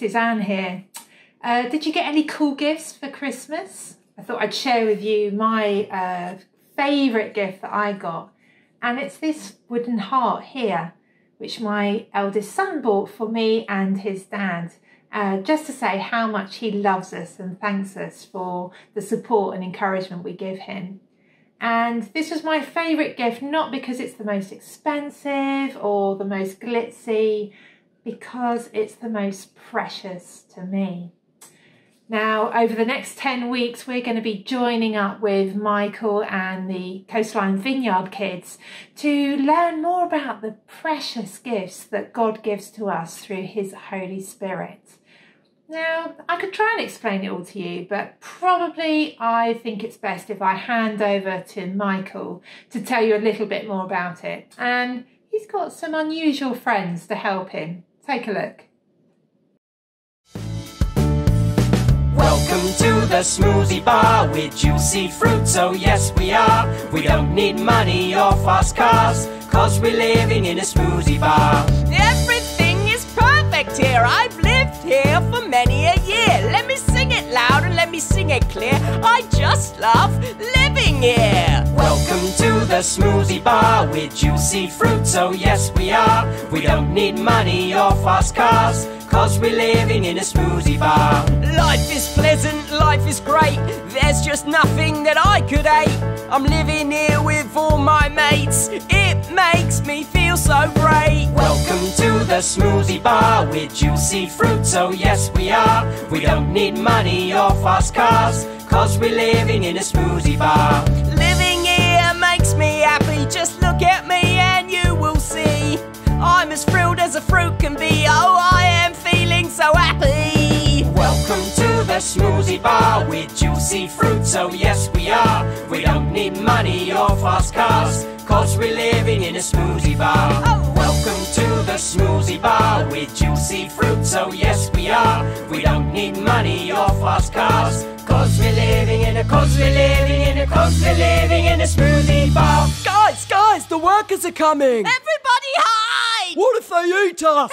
Suzanne here. Uh, did you get any cool gifts for Christmas? I thought I'd share with you my uh, favourite gift that I got, and it's this wooden heart here, which my eldest son bought for me and his dad. Uh, just to say how much he loves us and thanks us for the support and encouragement we give him. And this was my favourite gift, not because it's the most expensive or the most glitzy, because it's the most precious to me. Now, over the next 10 weeks, we're going to be joining up with Michael and the Coastline Vineyard kids to learn more about the precious gifts that God gives to us through His Holy Spirit. Now, I could try and explain it all to you, but probably I think it's best if I hand over to Michael to tell you a little bit more about it. And he's got some unusual friends to help him. Take a look. Welcome to the smoothie bar with juicy fruit, so oh, yes we are. We don't need money or fast cars, cause we're living in a smoothie bar. Everything is perfect here. I've lived here for many a year. Let me sing it loud and let me sing it clear. I just love living here. Welcome to the smoothie bar with juicy fruit, so yes we are. We don't need money or fast cars, cause we're living in a smoothie bar. Life is pleasant, life is great. There's just nothing that I could hate. I'm living here with all my mates. It makes me feel so great. Welcome to the smoothie bar with juicy fruit, so oh, yes we are. We don't need money or fast cars, cause we're living in a smoothie bar. Living here makes me happy. Just look at me and you will see. I'm as thrilled as a fruit smoothie bar with juicy fruit, so yes we are. We don't need money or fast cars, cause we're living in a smoothie bar. Oh. Welcome to the smoothie bar with juicy fruit, so yes we are. We don't need money or fast cars, cause we're living in a, cause we're living in a, cause we're living in a smoothie bar. Guys, guys, the workers are coming. Everybody hide! What if they eat us?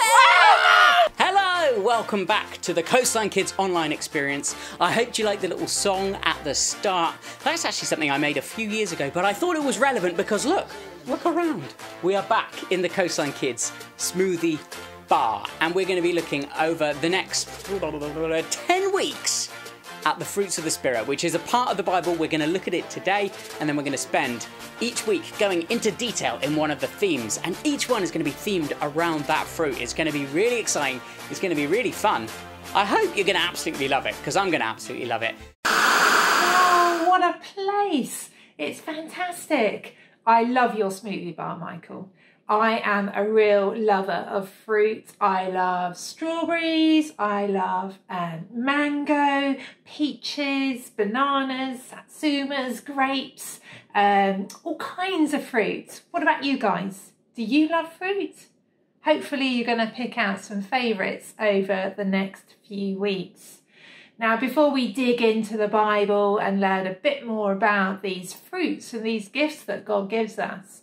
Hello, welcome back to the Coastline Kids online experience. I hope you liked the little song at the start. That's actually something I made a few years ago, but I thought it was relevant because look, look around. We are back in the Coastline Kids smoothie bar, and we're going to be looking over the next 10 weeks at the fruits of the Spirit, which is a part of the Bible. We're going to look at it today, and then we're going to spend each week going into detail in one of the themes. And each one is going to be themed around that fruit. It's going to be really exciting, it's going to be really fun. I hope you're going to absolutely love it, because I'm going to absolutely love it. Oh, what a place! It's fantastic. I love your smoothie bar, Michael. I am a real lover of fruit. I love strawberries, I love um, mango, peaches, bananas, satsumas, grapes, um, all kinds of fruit. What about you guys? Do you love fruit? Hopefully, you're going to pick out some favourites over the next few weeks. Now, before we dig into the Bible and learn a bit more about these fruits and these gifts that God gives us,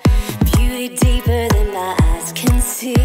Beauty deeper than my eyes can see.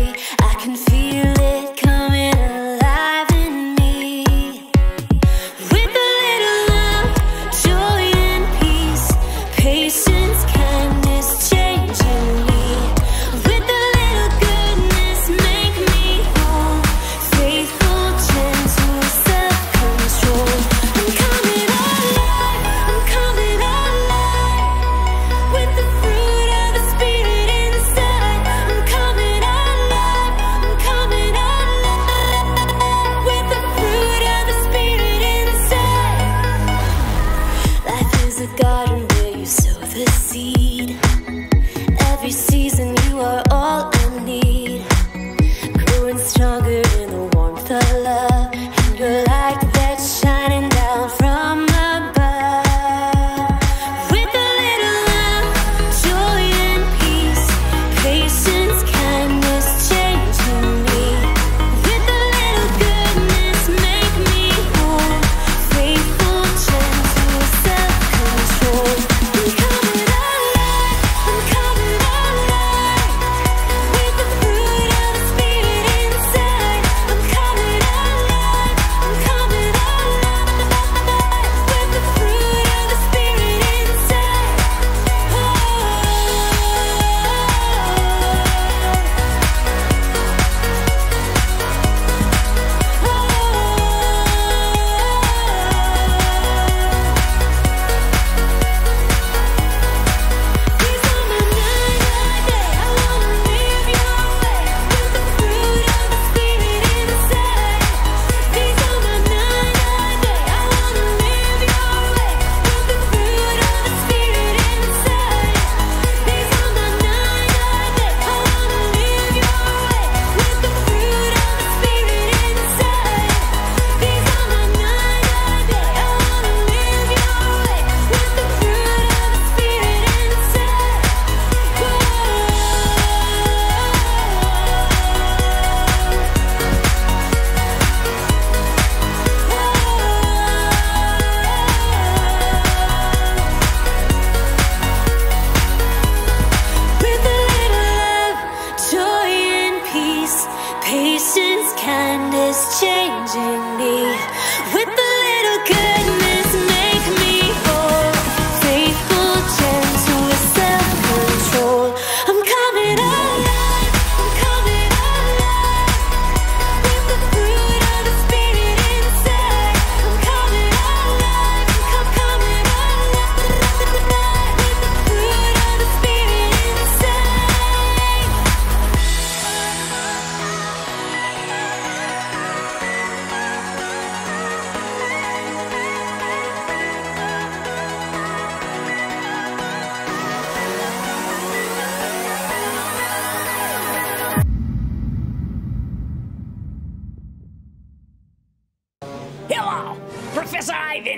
Changing me.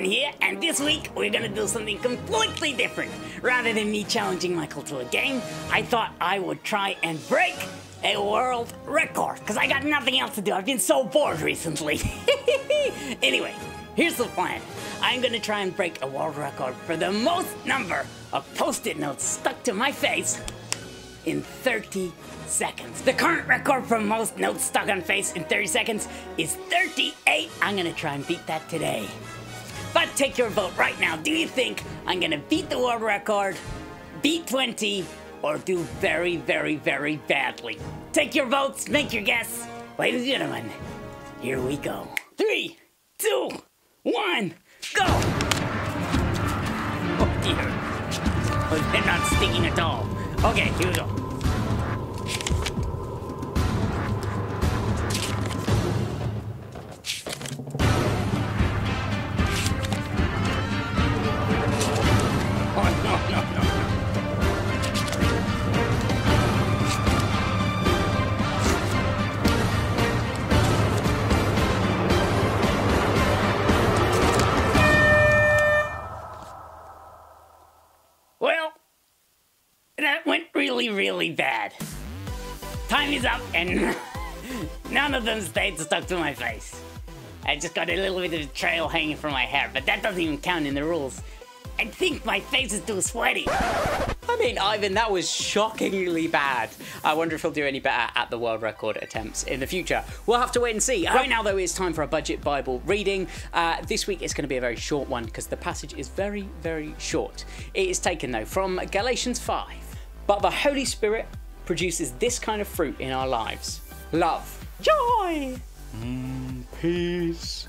Here, and this week we're gonna do something completely different. Rather than me challenging Michael to a game, I thought I would try and break a world record, because I got nothing else to do. I've been so bored recently. anyway, here's the plan. I'm gonna try and break a world record for the most number of post-it notes stuck to my face in 30 seconds. The current record for most notes stuck on face in 30 seconds is 38. I'm gonna try and beat that today. But take your vote right now. Do you think I'm gonna beat the world record, beat 20, or do very, very, very badly? Take your votes, make your guess. Ladies and gentlemen, here we go. Three, two, one, go! Oh dear. They're not sticking at all. Okay, here we go. And none of them stayed stuck to my face. I just got a little bit of trail hanging from my hair, but that doesn't even count in the rules. I think my face is too sweaty. I mean, Ivan, that was shockingly bad. I wonder if he'll do any better at the world record attempts in the future. We'll have to wait and see. Right now, though, it's time for a budget Bible reading. Uh, this week, it's going to be a very short one because the passage is very, very short. It is taken, though, from Galatians 5. But the Holy Spirit produces this kind of fruit in our lives love, joy, mm, peace.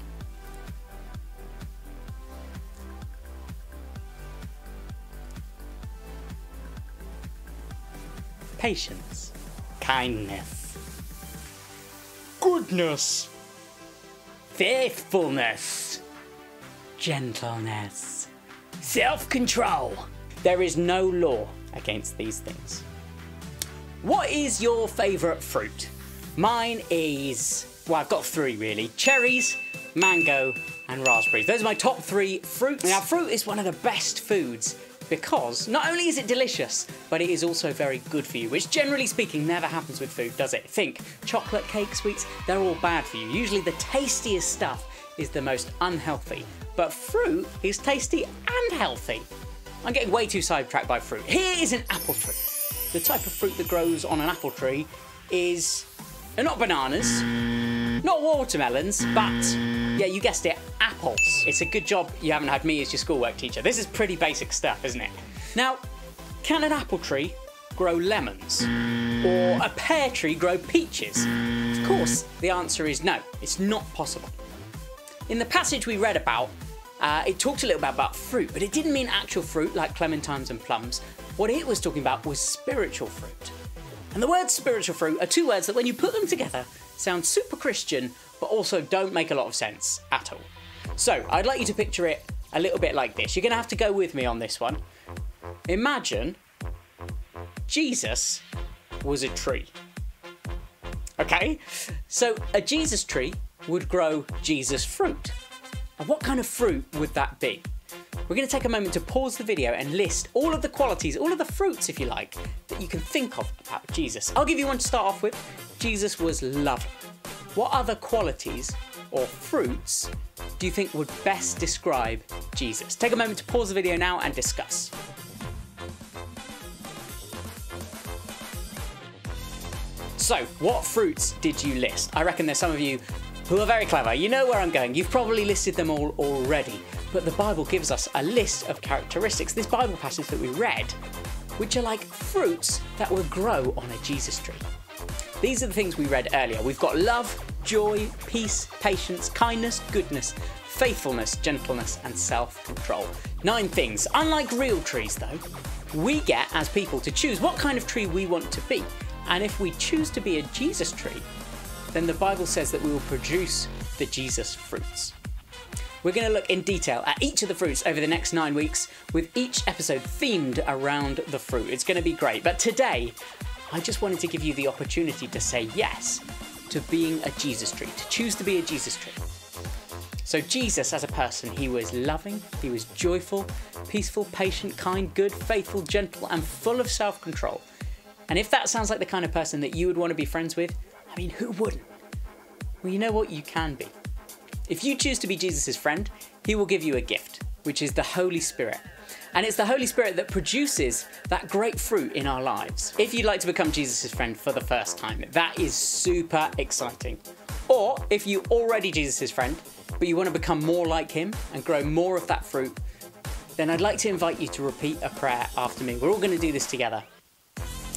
Patience, kindness, goodness, Faithfulness, gentleness. self control. There is no law against these things. What is your favourite fruit? Mine is, well, I've got three really cherries, mango, and raspberries. Those are my top three fruits. Now, fruit is one of the best foods because not only is it delicious, but it is also very good for you, which generally speaking never happens with food, does it? Think chocolate, cake, sweets, they're all bad for you. Usually the tastiest stuff is the most unhealthy, but fruit is tasty and healthy. I'm getting way too sidetracked by fruit. Here is an apple tree. The type of fruit that grows on an apple tree is not bananas, not watermelons, but yeah, you guessed it, apples. It's a good job you haven't had me as your schoolwork teacher. This is pretty basic stuff, isn't it? Now, can an apple tree grow lemons? Or a pear tree grow peaches? Of course, the answer is no, it's not possible. In the passage we read about, uh, it talked a little bit about fruit, but it didn't mean actual fruit like clementines and plums. What it was talking about was spiritual fruit. And the words spiritual fruit are two words that, when you put them together, sound super Christian, but also don't make a lot of sense at all. So, I'd like you to picture it a little bit like this. You're going to have to go with me on this one. Imagine Jesus was a tree. Okay? So, a Jesus tree would grow Jesus fruit. And what kind of fruit would that be? We're going to take a moment to pause the video and list all of the qualities, all of the fruits, if you like, that you can think of about Jesus. I'll give you one to start off with. Jesus was loving. What other qualities or fruits do you think would best describe Jesus? Take a moment to pause the video now and discuss. So, what fruits did you list? I reckon there's some of you who are very clever. You know where I'm going. You've probably listed them all already. But the Bible gives us a list of characteristics, this Bible passage that we read, which are like fruits that will grow on a Jesus tree. These are the things we read earlier. We've got love, joy, peace, patience, kindness, goodness, faithfulness, gentleness, and self control. Nine things. Unlike real trees, though, we get as people to choose what kind of tree we want to be. And if we choose to be a Jesus tree, then the Bible says that we will produce the Jesus fruits. We're going to look in detail at each of the fruits over the next nine weeks, with each episode themed around the fruit. It's going to be great. But today, I just wanted to give you the opportunity to say yes to being a Jesus tree, to choose to be a Jesus tree. So, Jesus as a person, he was loving, he was joyful, peaceful, patient, kind, good, faithful, gentle, and full of self control. And if that sounds like the kind of person that you would want to be friends with, I mean, who wouldn't? Well, you know what? You can be. If you choose to be Jesus' friend, he will give you a gift, which is the Holy Spirit. And it's the Holy Spirit that produces that great fruit in our lives. If you'd like to become Jesus' friend for the first time, that is super exciting. Or if you're already Jesus' friend, but you want to become more like him and grow more of that fruit, then I'd like to invite you to repeat a prayer after me. We're all going to do this together.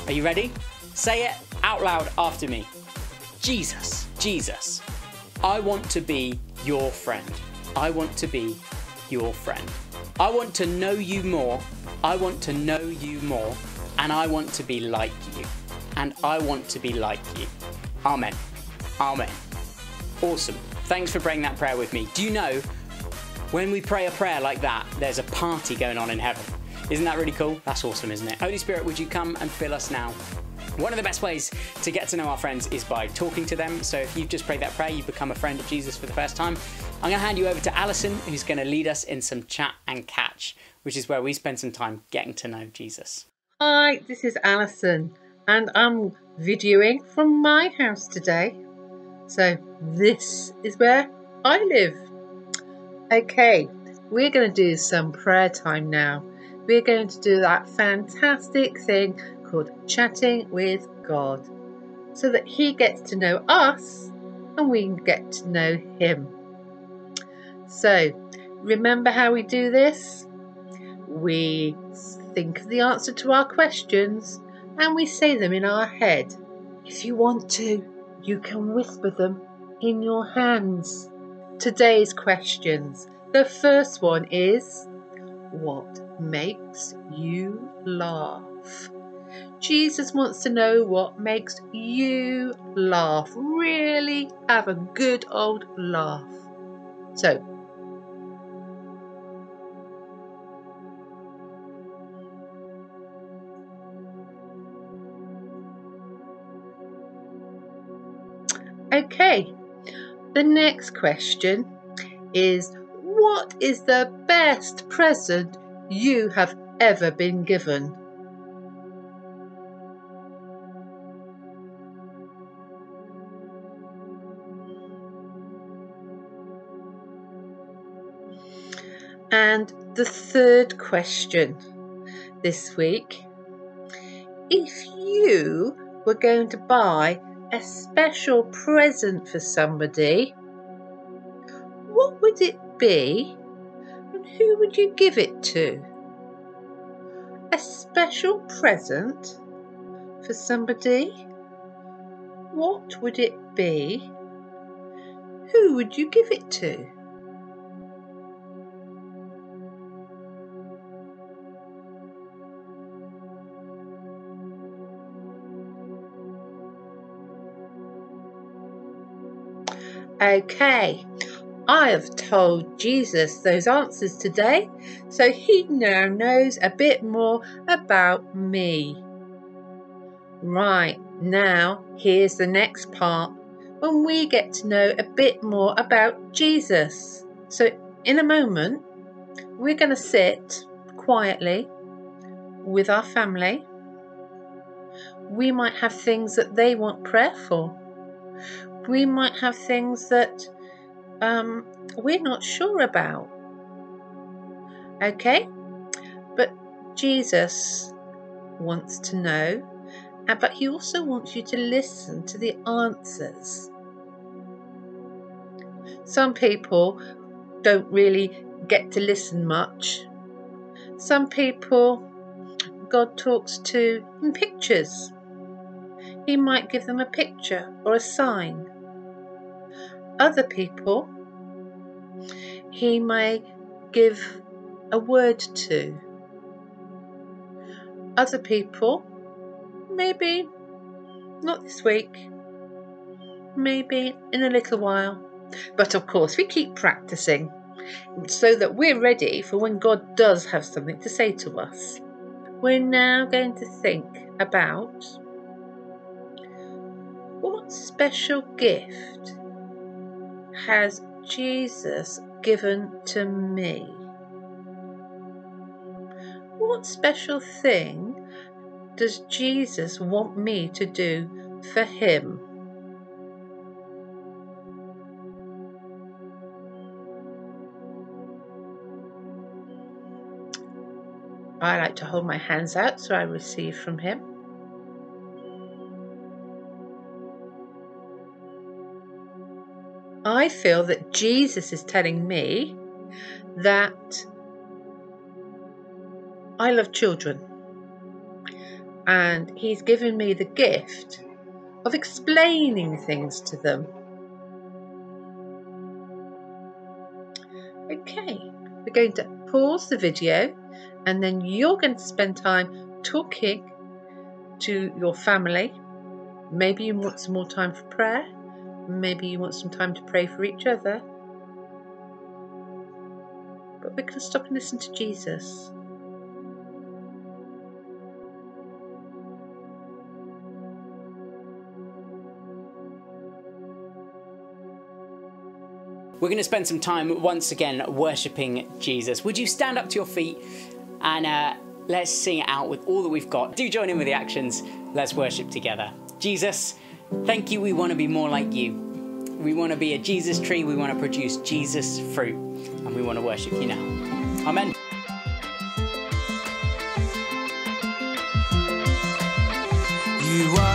Are you ready? Say it out loud after me. Jesus, Jesus, I want to be your friend. I want to be your friend. I want to know you more. I want to know you more. And I want to be like you. And I want to be like you. Amen. Amen. Awesome. Thanks for praying that prayer with me. Do you know when we pray a prayer like that, there's a party going on in heaven? Isn't that really cool? That's awesome, isn't it? Holy Spirit, would you come and fill us now? One of the best ways to get to know our friends is by talking to them. So if you've just prayed that prayer, you've become a friend of Jesus for the first time. I'm going to hand you over to Alison, who's going to lead us in some chat and catch, which is where we spend some time getting to know Jesus. Hi, this is Alison, and I'm videoing from my house today. So, this is where I live. Okay, we're going to do some prayer time now. We're going to do that fantastic thing called chatting with God so that He gets to know us and we get to know Him. So, remember how we do this? We think of the answer to our questions and we say them in our head. If you want to, you can whisper them in your hands. Today's questions. The first one is What makes you laugh? Jesus wants to know what makes you laugh. Really have a good old laugh. So, Okay, the next question is what is the best present you have ever been given? The third question this week if you were going to buy a special present for somebody, what would it be and who would you give it to? A special present for somebody? What would it be? Who would you give it to? Okay, I have told Jesus those answers today, so he now knows a bit more about me. Right, now here's the next part when we get to know a bit more about Jesus. So, in a moment, we're going to sit quietly with our family. We might have things that they want prayer for we might have things that um, we're not sure about. Okay? But Jesus wants to know, but he also wants you to listen to the answers. Some people don't really get to listen much. Some people, God talks to in pictures. He might give them a picture or a sign other people he may give a word to. Other people, maybe not this week, maybe in a little while. But of course, we keep practicing so that we're ready for when God does have something to say to us. We're now going to think about what special gift has Jesus given to me? What special thing does Jesus want me to do for him? I like to hold my hands out so I receive from him. I feel that Jesus is telling me that I love children and he's given me the gift of explaining things to them. Okay, we're going to pause the video and then you're going to spend time talking to your family. Maybe you want some more time for prayer Maybe you want some time to pray for each other. But going to stop and listen to Jesus. We're going to spend some time once again worshipping Jesus. Would you stand up to your feet and uh, let's sing it out with all that we've got? Do join in with the actions. Let's worship together. Jesus, Thank you. We want to be more like you. We want to be a Jesus tree. We want to produce Jesus fruit. And we want to worship you now. Amen. You are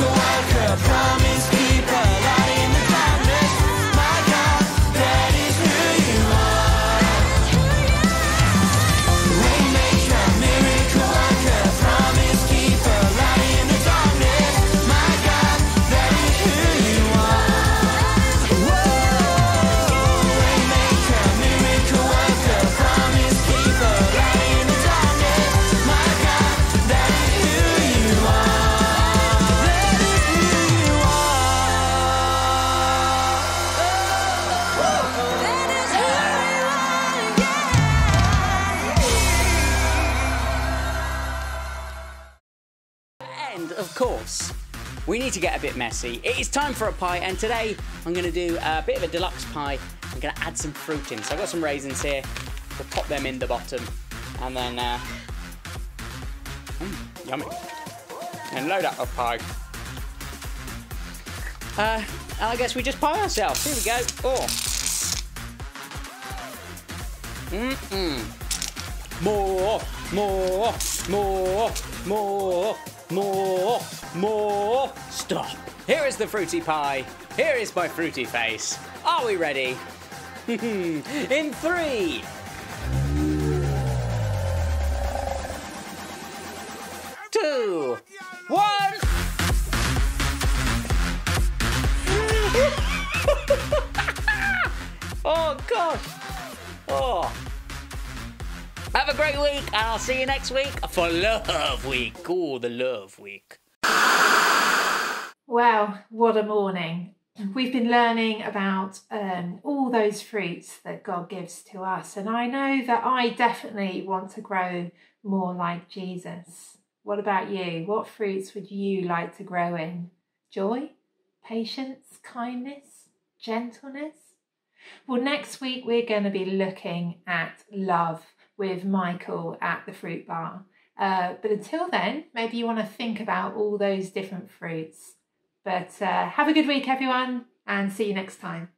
miracle worker, to get a bit messy. It is time for a pie, and today I'm going to do a bit of a deluxe pie. I'm going to add some fruit in. So I've got some raisins here. We'll pop them in the bottom, and then uh, mm, yummy. And load up a pie. Uh, I guess we just pie ourselves. Here we go. Oh. Mm-mm. More, more, more, more, more, more. Stop. Here is the fruity pie. Here is my fruity face. Are we ready? In three, two, one. oh gosh. Oh. Have a great week, and I'll see you next week for Love Week. Oh, the Love Week. Wow, what a morning. We've been learning about um, all those fruits that God gives to us, and I know that I definitely want to grow more like Jesus. What about you? What fruits would you like to grow in? Joy, patience, kindness, gentleness? Well, next week we're going to be looking at love with Michael at the fruit bar. Uh, but until then, maybe you want to think about all those different fruits. But uh, have a good week, everyone, and see you next time.